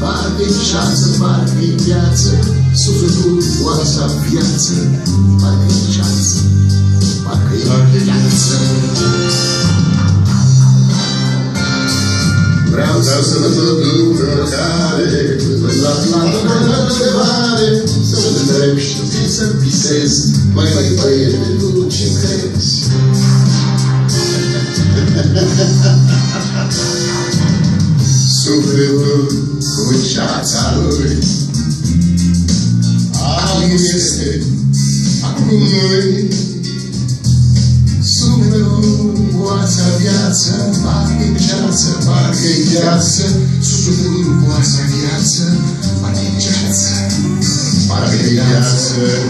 Parcă-i șață, parcă-i viață, Sufletul oasa viață, Parcă-i șață, parcă-i viață. Vreau să mă duc care, Până la plantă de mare, Să mă întreb și să visez, Mai mai băiete, tu ce crezi? Sufletul cu ceața lui. Acum este, acum nu Sufletul oața viață, parcă-i viață, parcă-i viață. Sufletul oața viață, parcă-i viață, parcă-i viață